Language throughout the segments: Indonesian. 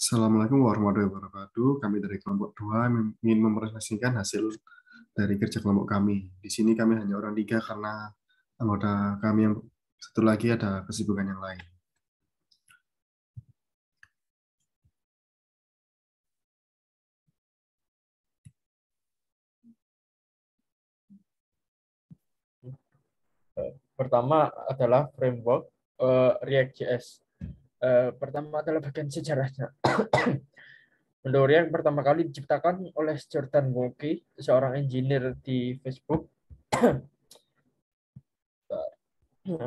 Assalamualaikum warahmatullahi wabarakatuh. Kami dari kelompok 2 ingin mempresentasikan hasil dari kerja kelompok kami. Di sini kami hanya orang tiga karena anggota kami yang satu lagi ada kesibukan yang lain. Pertama adalah framework uh, React.js. Uh, pertama adalah bagian sejarahnya. React pertama kali diciptakan oleh Jordan Wolke, seorang engineer di Facebook.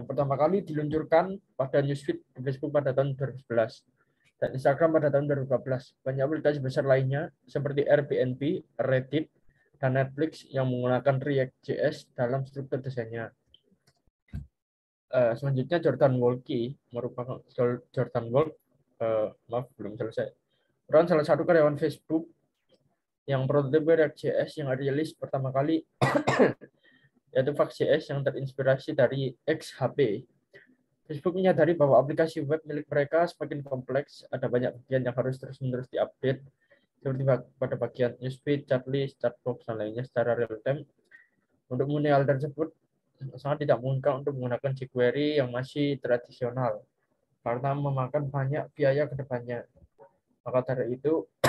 pertama kali diluncurkan pada newsfeed di Facebook pada tahun 2011 dan Instagram pada tahun 2012. Banyak aplikasi besar lainnya seperti Airbnb, Reddit, dan Netflix yang menggunakan React.js dalam struktur desainnya. Uh, selanjutnya Jordan Wolke merupakan Jordan Wolke uh, maaf belum selesai merupakan salah satu karyawan Facebook yang prototipe React.js yang rilis pertama kali yaitu Vax.js yang terinspirasi dari XHP. Facebook menyadari bahwa aplikasi web milik mereka semakin kompleks, ada banyak bagian yang harus terus-menerus diupdate, seperti pada bagian newsfeed, chatlist, chatbox, dan lainnya secara real-time. Untuk hal tersebut, sangat tidak mungkin untuk menggunakan jQuery yang masih tradisional karena memakan banyak biaya ke depannya. Maka dari itu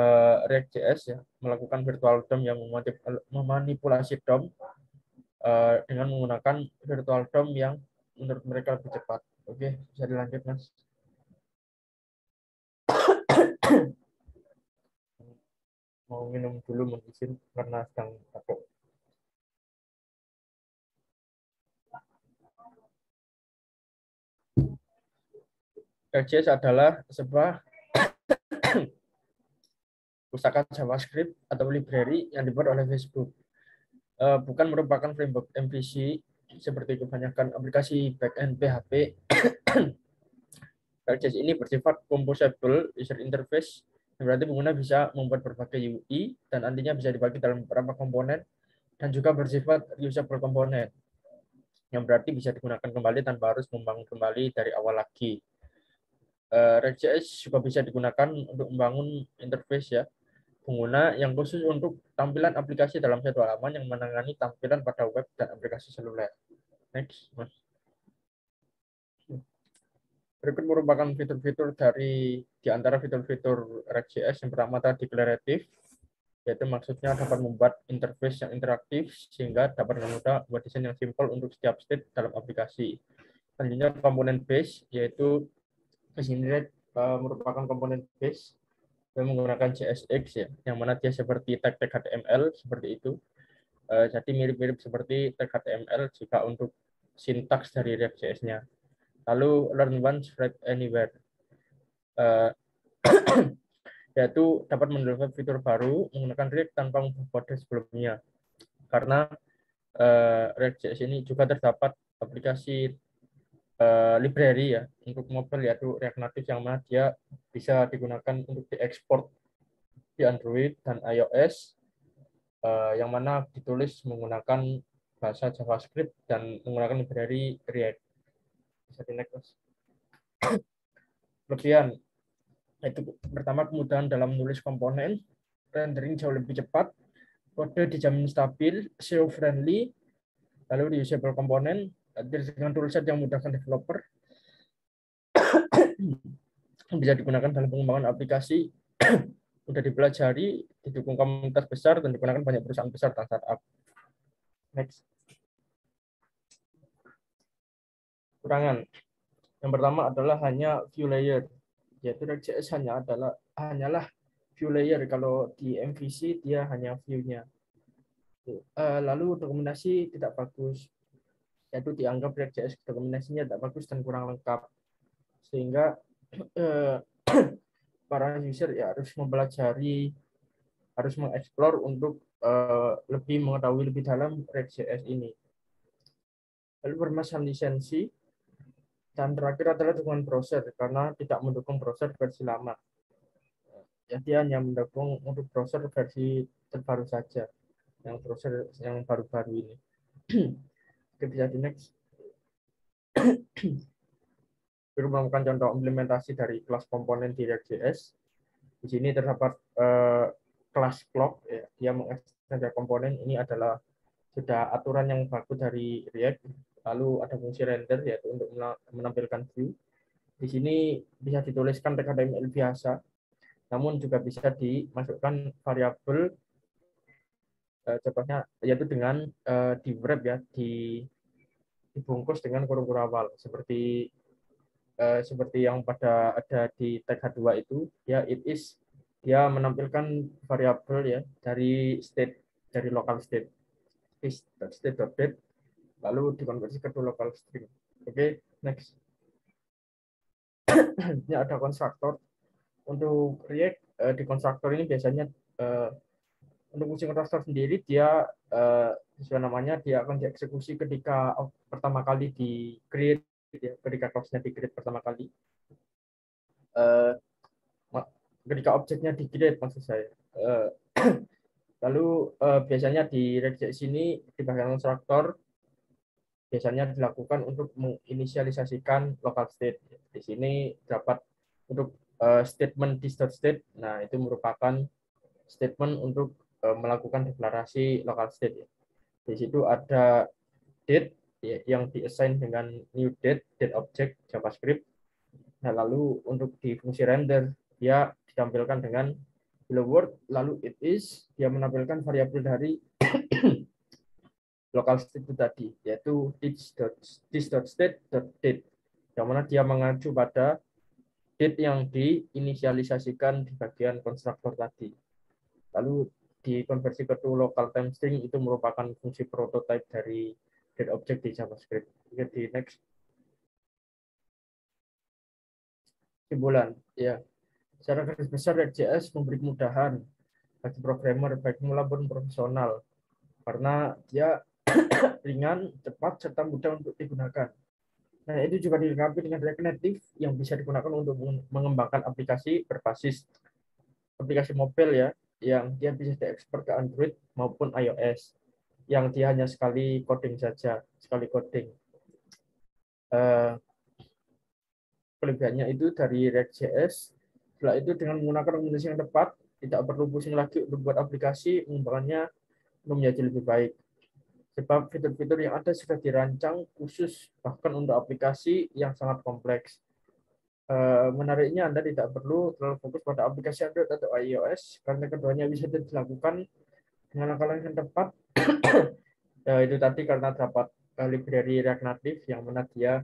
eh, React.js ya melakukan virtual DOM yang memanipulasi DOM eh, dengan menggunakan virtual DOM yang menurut mereka lebih cepat. Oke, bisa dilanjut, Mas. Mau minum dulu mungkin karena sedang takut. React.js adalah sebuah pustaka JavaScript atau library yang dibuat oleh Facebook. Eh, bukan merupakan framework MVC seperti kebanyakan aplikasi backend PHP. React.js ini bersifat composable user interface, yang berarti pengguna bisa membuat berbagai UI dan nantinya bisa dibagi dalam beberapa komponen dan juga bersifat reusable komponen yang berarti bisa digunakan kembali tanpa harus membangun kembali dari awal lagi. Uh, React.js juga bisa digunakan untuk membangun interface ya pengguna yang khusus untuk tampilan aplikasi dalam satu halaman yang menangani tampilan pada web dan aplikasi seluler. Next, Mas. Berikut merupakan fitur-fitur dari di antara fitur-fitur React.js yang pertama tadi declarative, yaitu maksudnya dapat membuat interface yang interaktif sehingga dapat dengan mudah membuat desain yang simpel untuk setiap state dalam aplikasi. Selanjutnya komponen base, yaitu sini uh, merupakan komponen base yang menggunakan CSX ya, yang mana dia seperti tag tag HTML seperti itu. Uh, jadi mirip-mirip seperti tag HTML jika untuk sintaks dari React.js-nya. Lalu learn once, write anywhere. Uh, yaitu dapat mendevelop fitur baru menggunakan React tanpa mengubah sebelumnya. Karena uh, React.js ini juga terdapat aplikasi uh, library ya untuk mobile yaitu React Native yang mana dia bisa digunakan untuk diekspor di Android dan iOS uh, yang mana ditulis menggunakan bahasa JavaScript dan menggunakan library React. Bisa di next. Kelebihan itu pertama kemudahan dalam menulis komponen, rendering jauh lebih cepat, kode dijamin stabil, SEO friendly, lalu reusable komponen, dengan toolset yang memudahkan developer bisa digunakan dalam pengembangan aplikasi sudah dipelajari didukung komunitas besar dan digunakan banyak perusahaan besar dan startup. Next. Kurangan. Yang pertama adalah hanya view layer. Yaitu React.js hanya adalah hanyalah view layer. Kalau di MVC dia hanya view-nya. Eh, lalu dokumentasi tidak bagus yaitu dianggap React.js dokumentasinya tidak bagus dan kurang lengkap. Sehingga eh, para user ya harus mempelajari harus mengeksplor untuk eh, lebih mengetahui lebih dalam React.js ini. Lalu permasalahan lisensi dan terakhir adalah dukungan browser karena tidak mendukung browser versi lama. Jadi hanya mendukung untuk browser versi terbaru saja yang browser yang baru-baru ini Oke, bisa di next. merupakan contoh implementasi dari kelas komponen di React.js. Di sini terdapat uh, kelas clock, ya, dia mengekstrak komponen ini adalah sudah aturan yang baku dari React. Lalu ada fungsi render yaitu untuk menampilkan view. Di sini bisa dituliskan HTML biasa, namun juga bisa dimasukkan variabel contohnya yaitu dengan uh, di wrap ya di dibungkus dengan kurung awal seperti uh, seperti yang pada ada di tag H2 itu ya it is dia menampilkan variabel ya dari state dari local state state.date lalu dikonversi ke local string. Oke, okay, next. ini ada konstruktor. Untuk React di konstruktor ini biasanya untuk fungsi konstruktor sendiri dia uh, sesuai namanya dia akan dieksekusi ketika pertama kali di create ya, ketika class-nya di create pertama kali. Uh, ketika objeknya di create maksud saya. Uh, lalu uh, biasanya di React sini di bagian konstruktor biasanya dilakukan untuk menginisialisasikan local state. Di sini dapat untuk uh, statement di state. Nah, itu merupakan statement untuk melakukan deklarasi local state. Di situ ada date ya, yang diassign dengan new date, date object JavaScript. Nah, lalu untuk di fungsi render dia ditampilkan dengan hello world, lalu it is dia menampilkan variabel dari local state itu tadi, yaitu this.state.date, yang mana dia mengacu pada date yang diinisialisasikan di bagian konstruktor tadi. Lalu dikonversi ke to local time string itu merupakan fungsi prototype dari date object di JavaScript. Oke, next. Kesimpulan, ya. Secara garis besar, React.js memberi kemudahan bagi programmer, baik maupun profesional, karena dia ringan, cepat, serta mudah untuk digunakan. Nah, itu juga dilengkapi dengan React Native yang bisa digunakan untuk mengembangkan aplikasi berbasis aplikasi mobile ya, yang dia bisa diekspor ke Android maupun iOS, yang dia hanya sekali coding saja, sekali coding. Uh, kelebihannya itu dari React.js, setelah itu dengan menggunakan rekomendasi yang tepat, tidak perlu pusing lagi untuk buat aplikasi, mengembangkannya menjadi lebih baik sebab fitur-fitur yang ada sudah dirancang khusus bahkan untuk aplikasi yang sangat kompleks. Eh, menariknya Anda tidak perlu terlalu fokus pada aplikasi Android atau iOS karena keduanya bisa dilakukan dengan langkah-langkah yang tepat. Eh, itu tadi karena dapat eh, library React Native yang mana dia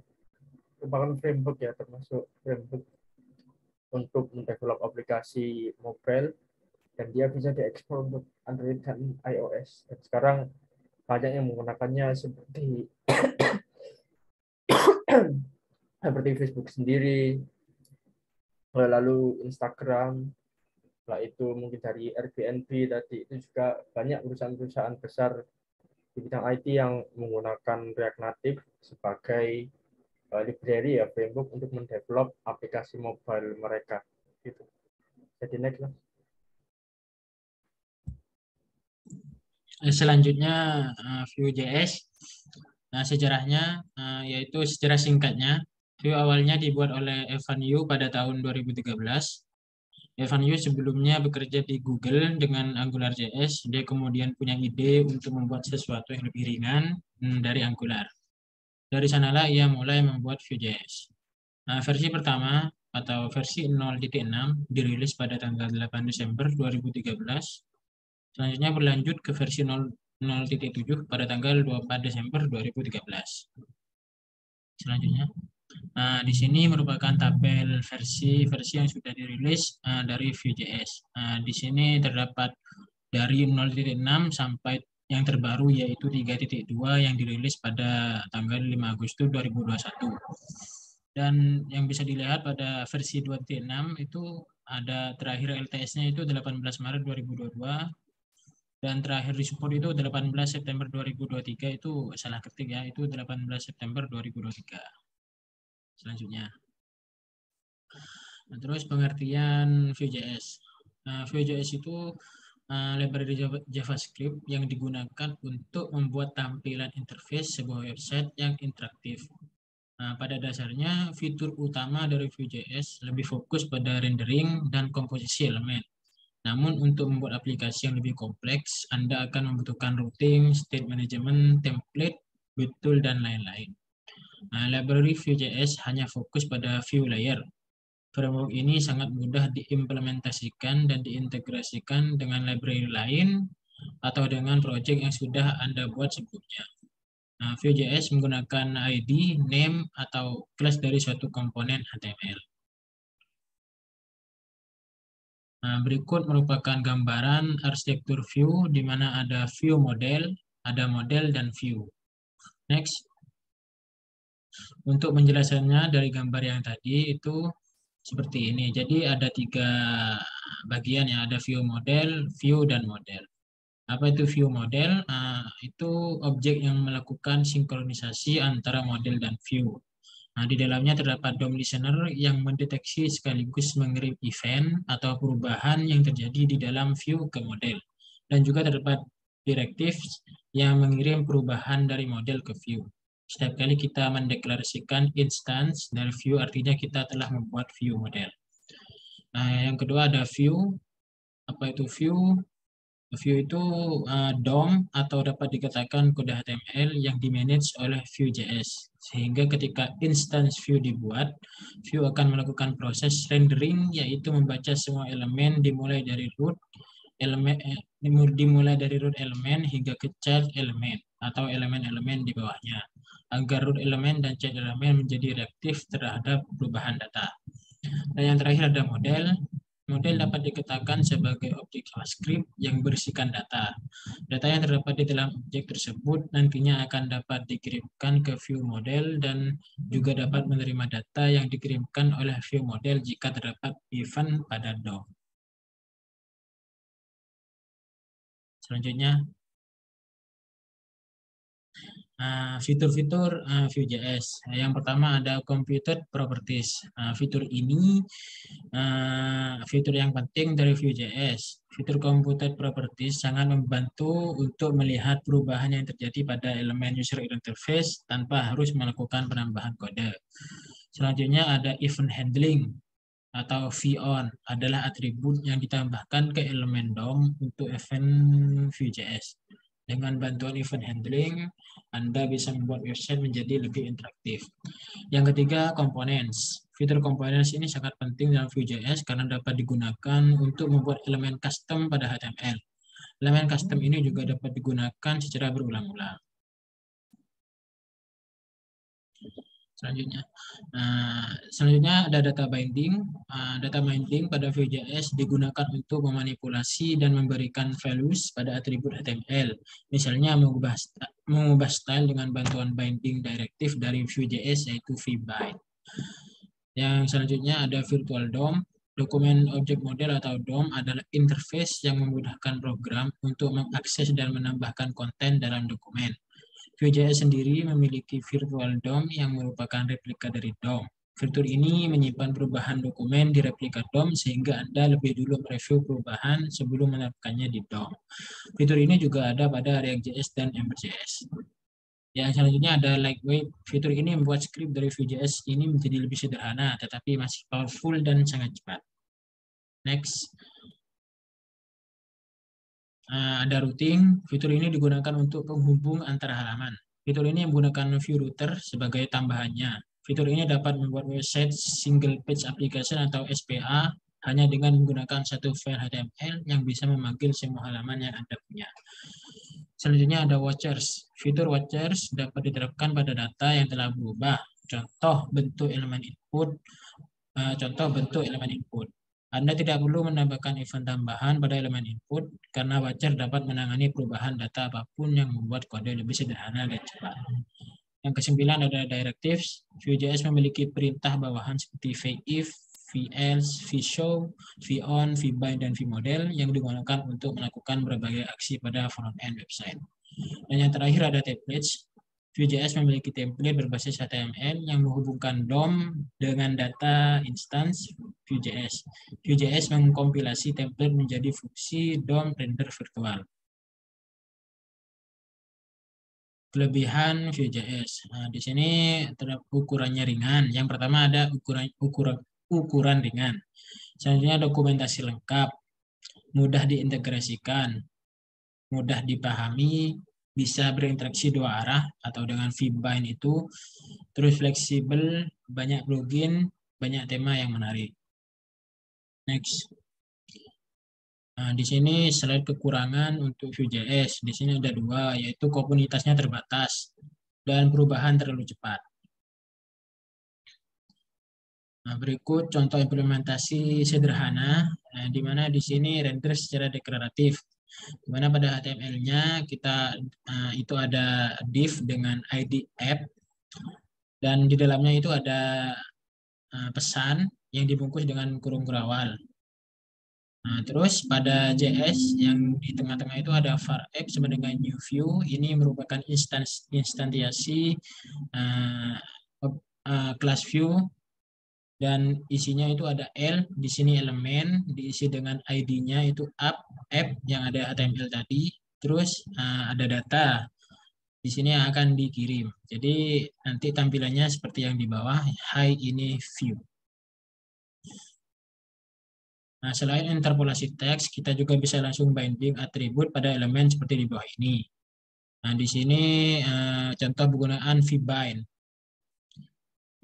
merupakan framework ya termasuk framework untuk mendevelop aplikasi mobile dan dia bisa diekspor untuk Android dan iOS. Dan sekarang banyak yang menggunakannya seperti seperti Facebook sendiri, lalu Instagram, lah itu mungkin dari Airbnb tadi itu juga banyak perusahaan-perusahaan besar di bidang IT yang menggunakan React Native sebagai uh, library ya framework untuk mendevelop aplikasi mobile mereka gitu. Jadi next lah. Eh, selanjutnya uh, Vue.js. Nah, sejarahnya uh, yaitu sejarah singkatnya. Vue awalnya dibuat oleh Evan Yu pada tahun 2013. Evan Yu sebelumnya bekerja di Google dengan AngularJS. Dia kemudian punya ide untuk membuat sesuatu yang lebih ringan hmm, dari Angular. Dari sanalah ia mulai membuat Vue.js. Nah, versi pertama atau versi 0.6 dirilis pada tanggal 8 Desember 2013 Selanjutnya berlanjut ke versi 0.7 pada tanggal 24 Desember 2013. Selanjutnya, nah, di sini merupakan tabel versi-versi yang sudah dirilis uh, dari Vue.js. Nah, di sini terdapat dari 0.6 sampai yang terbaru yaitu 3.2 yang dirilis pada tanggal 5 Agustus 2021. Dan yang bisa dilihat pada versi 2.6 itu ada terakhir LTS-nya itu 18 Maret 2022, dan terakhir di support itu 18 September 2023 itu salah ketik ya itu 18 September 2023 selanjutnya nah, terus pengertian Vue.js nah, Vue.js itu uh, library JavaScript yang digunakan untuk membuat tampilan interface sebuah website yang interaktif Nah, pada dasarnya fitur utama dari Vue.js lebih fokus pada rendering dan komposisi elemen. Namun untuk membuat aplikasi yang lebih kompleks, Anda akan membutuhkan routing, state management, template, betul, dan lain-lain. Nah, library Vue.js hanya fokus pada view layer. Framework ini sangat mudah diimplementasikan dan diintegrasikan dengan library lain atau dengan project yang sudah Anda buat sebelumnya. Nah, Vue.js menggunakan ID, name, atau class dari suatu komponen HTML. Nah, berikut merupakan gambaran arsitektur view di mana ada view model, ada model, dan view. Next. Untuk menjelaskannya dari gambar yang tadi itu seperti ini. Jadi ada tiga bagian ya, ada view model, view, dan model. Apa itu view model? Nah, itu objek yang melakukan sinkronisasi antara model dan view. Nah, di dalamnya terdapat DOM listener yang mendeteksi sekaligus mengirim event atau perubahan yang terjadi di dalam view ke model. Dan juga terdapat directive yang mengirim perubahan dari model ke view. Setiap kali kita mendeklarasikan instance dari view, artinya kita telah membuat view model. Nah, yang kedua ada view. Apa itu view? View itu uh, DOM atau dapat dikatakan kode HTML yang dimanage oleh Vue.js. Sehingga ketika instance view dibuat, view akan melakukan proses rendering yaitu membaca semua elemen dimulai dari root elemen eh, dimulai dari root elemen hingga ke child elemen atau elemen-elemen di bawahnya agar root elemen dan child elemen menjadi reaktif terhadap perubahan data. Dan yang terakhir ada model. Model dapat dikatakan sebagai objek JavaScript yang berisikan data. Data yang terdapat di dalam objek tersebut nantinya akan dapat dikirimkan ke view model dan juga dapat menerima data yang dikirimkan oleh view model jika terdapat event pada DOM. Selanjutnya, fitur-fitur uh, Vue.js. Yang pertama ada Computed Properties. Uh, fitur ini uh, fitur yang penting dari Vue.js. Fitur Computed Properties sangat membantu untuk melihat perubahan yang terjadi pada elemen user interface tanpa harus melakukan penambahan kode. Selanjutnya ada Event Handling atau VON adalah atribut yang ditambahkan ke elemen DOM untuk event Vue.js. Dengan bantuan event handling, Anda bisa membuat website menjadi lebih interaktif. Yang ketiga, components. Fitur components ini sangat penting dalam Vue.js karena dapat digunakan untuk membuat elemen custom pada HTML. Elemen custom ini juga dapat digunakan secara berulang-ulang. Selanjutnya. Nah, selanjutnya ada data binding. Uh, data binding pada Vue.js digunakan untuk memanipulasi dan memberikan values pada atribut HTML. Misalnya mengubah, mengubah style dengan bantuan binding direktif dari Vue.js yaitu vbind. Yang selanjutnya ada virtual DOM. Dokumen objek model atau DOM adalah interface yang memudahkan program untuk mengakses dan menambahkan konten dalam dokumen. Vue.js sendiri memiliki virtual DOM yang merupakan replika dari DOM. Fitur ini menyimpan perubahan dokumen di replika DOM sehingga Anda lebih dulu mereview perubahan sebelum menerapkannya di DOM. Fitur ini juga ada pada React.js dan Ember.js. Yang selanjutnya ada lightweight. Fitur ini membuat script dari Vue.js ini menjadi lebih sederhana, tetapi masih powerful dan sangat cepat. Next. Eh, ada routing. Fitur ini digunakan untuk penghubung antara halaman. Fitur ini menggunakan view router sebagai tambahannya. Fitur ini dapat membuat website single page application atau SPA hanya dengan menggunakan satu file HTML yang bisa memanggil semua halaman yang Anda punya. Selanjutnya ada watchers. Fitur watchers dapat diterapkan pada data yang telah berubah. Contoh bentuk elemen input, eh, contoh bentuk elemen input. Anda tidak perlu menambahkan event tambahan pada elemen input karena Watcher dapat menangani perubahan data apa pun yang membuat kode lebih sederhana dan cepat. Yang kesembilan ada directives. Vue.js memiliki perintah bawahan seperti vif, velse, vshow, von, vbind, dan vmodel yang digunakan untuk melakukan berbagai aksi pada front-end website. Dan yang terakhir ada templates. Vue.js memiliki template berbasis HTML yang menghubungkan DOM dengan data instance Vue.js. Vue.js mengkompilasi template menjadi fungsi DOM render virtual. kelebihan Vue.js. Nah, di sini terdapat ukurannya ringan. Yang pertama ada ukuran ukuran ukuran ringan. Selanjutnya dokumentasi lengkap, mudah diintegrasikan, mudah dipahami, bisa berinteraksi dua arah atau dengan VBind itu, terus fleksibel, banyak plugin, banyak tema yang menarik. Next. Nah, di sini slide kekurangan untuk Vue.js. Di sini ada dua, yaitu komunitasnya terbatas dan perubahan terlalu cepat. Nah, berikut contoh implementasi sederhana, nah, di mana di sini render secara deklaratif. Di mana pada HTML-nya kita uh, itu ada div dengan ID app, dan di dalamnya itu ada uh, pesan yang dibungkus dengan kurung kurawal. Nah, terus pada JS yang di tengah-tengah itu ada var app sama dengan new view. Ini merupakan instans instansiasi uh, uh, class view dan isinya itu ada L, di sini elemen diisi dengan ID-nya itu app, app yang ada HTML tadi, terus uh, ada data. Di sini akan dikirim. Jadi nanti tampilannya seperti yang di bawah, hi ini view. Nah, selain interpolasi teks, kita juga bisa langsung binding atribut pada elemen seperti di bawah ini. Nah, di sini uh, contoh penggunaan vbind.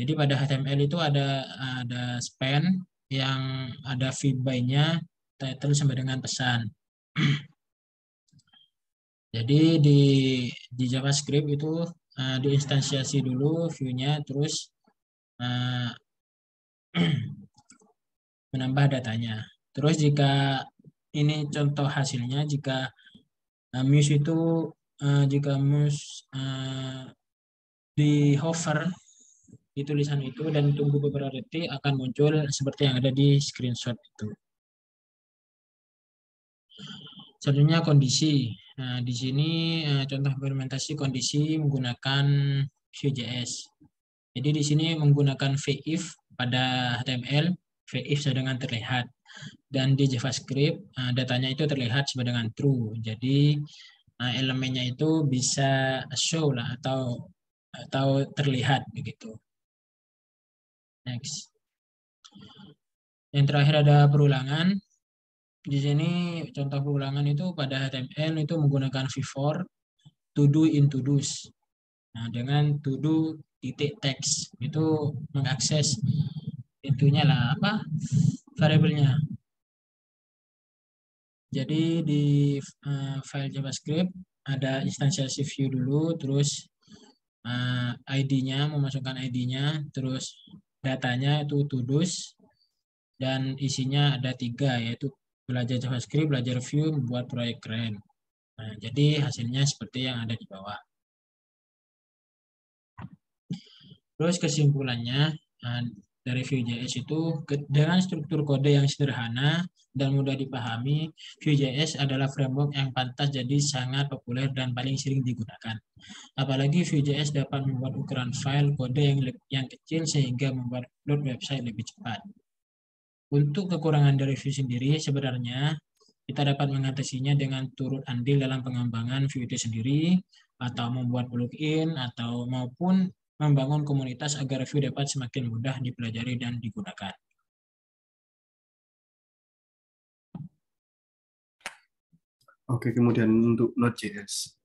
Jadi pada HTML itu ada ada span yang ada vbind-nya title sampai dengan pesan. Jadi di di JavaScript itu uh, diinstansiasi dulu view-nya terus uh, menambah datanya. Terus jika ini contoh hasilnya, jika uh, muse itu uh, jika muse uh, di hover di tulisan itu dan tunggu beberapa detik akan muncul seperti yang ada di screenshot itu. Selanjutnya kondisi. Nah, di sini uh, contoh implementasi kondisi menggunakan Vue.js. Jadi di sini menggunakan if pada HTML if sedang terlihat dan di JavaScript uh, datanya itu terlihat sebagai dengan true. Jadi uh, elemennya itu bisa show lah atau atau terlihat begitu. Next. Yang terakhir ada perulangan. Di sini contoh perulangan itu pada HTML itu menggunakan v4 to do into do's. Nah, dengan to do titik text itu mengakses intinya lah apa variabelnya. Jadi di uh, file JavaScript ada instansiasi view dulu, terus uh, eh, ID-nya, memasukkan ID-nya, terus datanya itu tudus, dan isinya ada tiga, yaitu belajar JavaScript, belajar view, membuat proyek keren. Nah, jadi hasilnya seperti yang ada di bawah. Terus kesimpulannya, dari Vue.js itu dengan struktur kode yang sederhana dan mudah dipahami, Vue.js adalah framework yang pantas jadi sangat populer dan paling sering digunakan. Apalagi Vue.js dapat membuat ukuran file kode yang yang kecil sehingga membuat load website lebih cepat. Untuk kekurangan dari Vue sendiri, sebenarnya kita dapat mengatasinya dengan turut andil dalam pengembangan Vue itu sendiri, atau membuat plugin, atau maupun membangun komunitas agar Vue dapat semakin mudah dipelajari dan digunakan. Oke, kemudian untuk Node.js.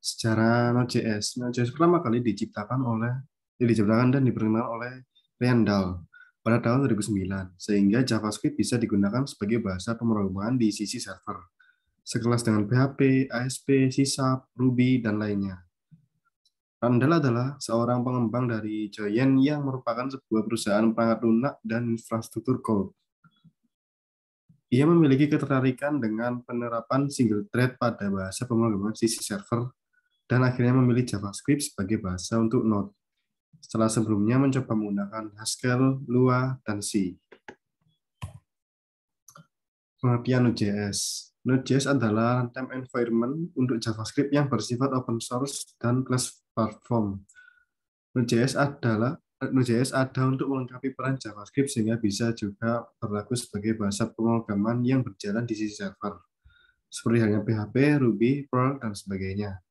Secara Node.js, Node.js pertama kali diciptakan oleh diciptakan dan diperkenalkan oleh Randall pada tahun 2009, sehingga JavaScript bisa digunakan sebagai bahasa pemrograman di sisi server sekelas dengan PHP, ASP, Sharp, Ruby, dan lainnya. Randall adalah seorang pengembang dari Giant yang merupakan sebuah perusahaan perangkat lunak dan infrastruktur cloud. Ia memiliki ketertarikan dengan penerapan single thread pada bahasa pemrograman sisi server dan akhirnya memilih JavaScript sebagai bahasa untuk Node. Setelah sebelumnya mencoba menggunakan Haskell, Lua, dan C. Pengertian Node.js Node.js adalah runtime environment untuk JavaScript yang bersifat open source dan cross platform. Node.js adalah Node.js ada untuk melengkapi peran JavaScript sehingga bisa juga berlaku sebagai bahasa pemrograman yang berjalan di sisi server. seperti halnya PHP, Ruby, Perl, dan sebagainya.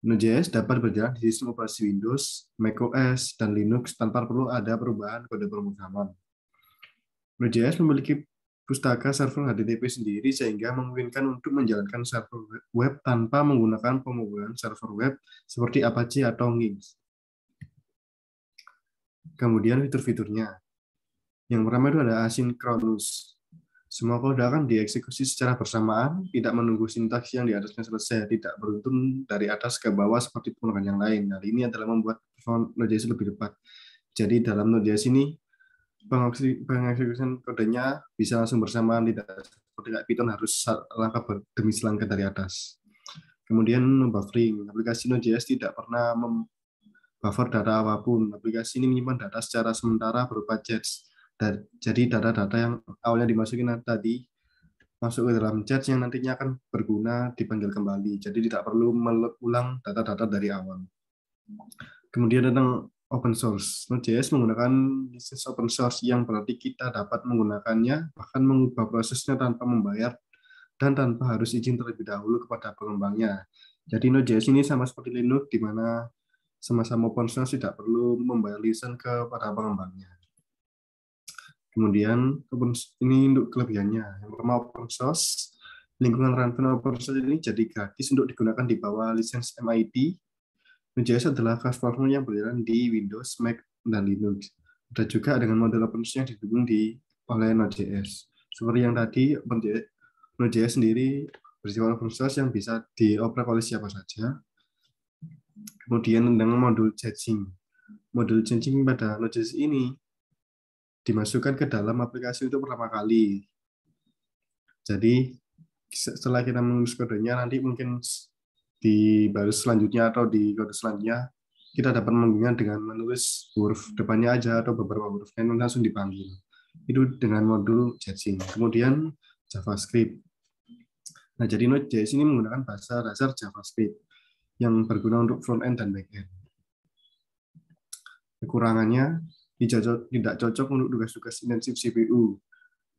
Node.js dapat berjalan di sistem operasi Windows, macOS, dan Linux tanpa perlu ada perubahan kode pemrograman. Node.js memiliki pustaka server HTTP sendiri sehingga memungkinkan untuk menjalankan server web tanpa menggunakan pemrograman server web seperti Apache atau Nginx. Kemudian fitur-fiturnya. Yang pertama itu ada asynchronous. Semua kode akan dieksekusi secara bersamaan, tidak menunggu sintaks yang di atasnya selesai, tidak beruntun dari atas ke bawah seperti penggunaan yang lain. Nah, ini adalah membuat Node.js lebih cepat. Jadi dalam Node.js ini pengeksekusian kodenya bisa langsung bersamaan, tidak seperti Python harus langkah demi selangkah dari atas. Kemudian buffering. Aplikasi Node.js tidak pernah buffer data apa pun. Aplikasi ini menyimpan data secara sementara berupa chats jadi data-data yang awalnya dimasukin tadi masuk ke dalam chat yang nantinya akan berguna dipanggil kembali. Jadi tidak perlu mengulang data-data dari awal. Kemudian tentang open source. Node.js menggunakan lisensi open source yang berarti kita dapat menggunakannya, bahkan mengubah prosesnya tanpa membayar dan tanpa harus izin terlebih dahulu kepada pengembangnya. Jadi Node.js ini sama seperti Linux, di mana sama-sama open source tidak perlu membayar lisensi kepada pengembangnya. Kemudian ini untuk kelebihannya. Yang pertama open source, lingkungan runtime open source ini jadi gratis untuk digunakan di bawah lisensi MIT. Node.js adalah platform yang berjalan di Windows, Mac, dan Linux. Ada juga dengan model open source yang didukung di oleh Node.js. Seperti yang tadi, Node.js sendiri bersifat open source yang bisa dioperasi oleh siapa saja. Kemudian dengan modul caching. Modul caching pada Node.js ini dimasukkan ke dalam aplikasi itu pertama kali. Jadi setelah kita menulis kodenya nanti mungkin di baris selanjutnya atau di kode selanjutnya kita dapat membingungkan dengan menulis huruf depannya aja atau beberapa huruf yang langsung dipanggil. Itu dengan modul Jetsin. Kemudian JavaScript. Nah, jadi Node.js ini menggunakan bahasa dasar JavaScript yang berguna untuk front end dan back end. Kekurangannya, tidak cocok untuk tugas-tugas intensif CPU.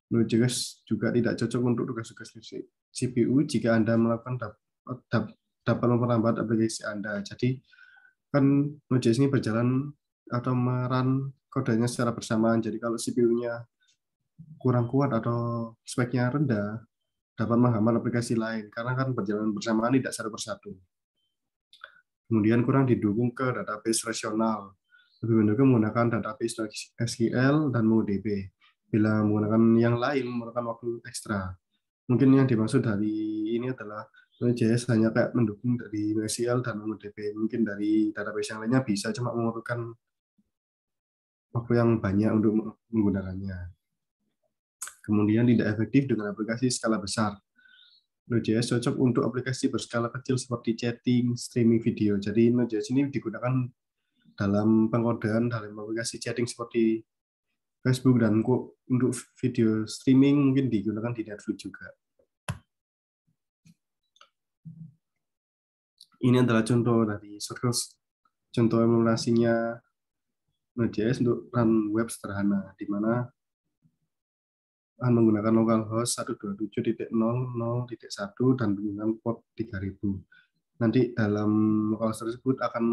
Node.js juga tidak cocok untuk tugas-tugas CPU jika Anda melakukan dapat memperlambat aplikasi Anda. Jadi kan Node.js ini berjalan atau meran kodenya secara bersamaan. Jadi kalau CPU-nya kurang kuat atau speknya rendah, dapat menghambat aplikasi lain karena kan berjalan bersamaan tidak satu persatu. Kemudian kurang didukung ke database rasional lebih mendukung menggunakan database SQL dan MongoDB. Bila menggunakan yang lain memerlukan waktu ekstra. Mungkin yang dimaksud dari ini adalah Node.js hanya kayak mendukung dari SQL dan MongoDB. Mungkin dari database yang lainnya bisa cuma memerlukan waktu yang banyak untuk menggunakannya. Kemudian tidak efektif dengan aplikasi skala besar. Node.js cocok untuk aplikasi berskala kecil seperti chatting, streaming video. Jadi Node.js ini digunakan dalam pengkodean dalam aplikasi chatting seperti Facebook dan untuk video streaming mungkin digunakan di Netflix juga. Ini adalah contoh dari Circles, contoh emulasinya Node.js untuk run web sederhana, di mana menggunakan localhost 127.0.0.1 dan menggunakan port 3000. Nanti dalam localhost tersebut akan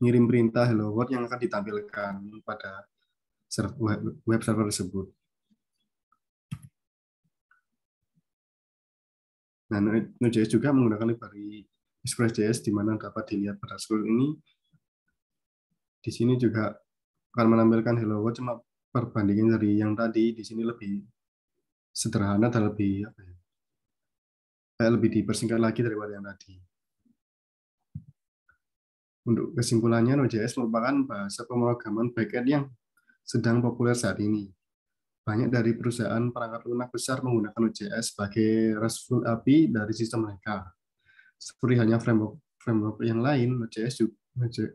ngirim perintah hello world yang akan ditampilkan pada web server tersebut. Nah, Node.js juga menggunakan library Express.js di mana dapat dilihat pada scroll ini. Di sini juga akan menampilkan hello world cuma perbandingan dari yang tadi di sini lebih sederhana dan lebih apa ya? Lebih dipersingkat lagi daripada yang tadi. Untuk kesimpulannya, Node.js merupakan bahasa pemrograman backend yang sedang populer saat ini. Banyak dari perusahaan perangkat lunak besar menggunakan Node.js sebagai RESTful API dari sistem mereka. Seperti hanya framework, framework yang lain, Node.js,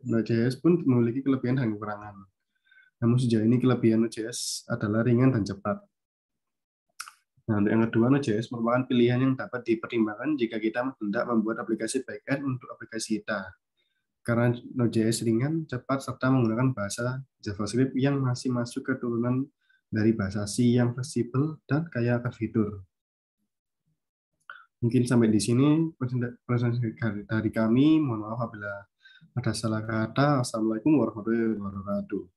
Node.js pun memiliki kelebihan dan kekurangan. Namun sejauh ini kelebihan Node.js adalah ringan dan cepat. Nah, untuk yang kedua, Node.js merupakan pilihan yang dapat dipertimbangkan jika kita hendak membuat aplikasi backend untuk aplikasi kita karena Node.js ringan, cepat, serta menggunakan bahasa JavaScript yang masih masuk ke turunan dari bahasa C yang fleksibel dan kaya akan fitur. Mungkin sampai di sini presentasi dari kami. Mohon maaf apabila ada salah kata. Assalamualaikum warahmatullahi wabarakatuh.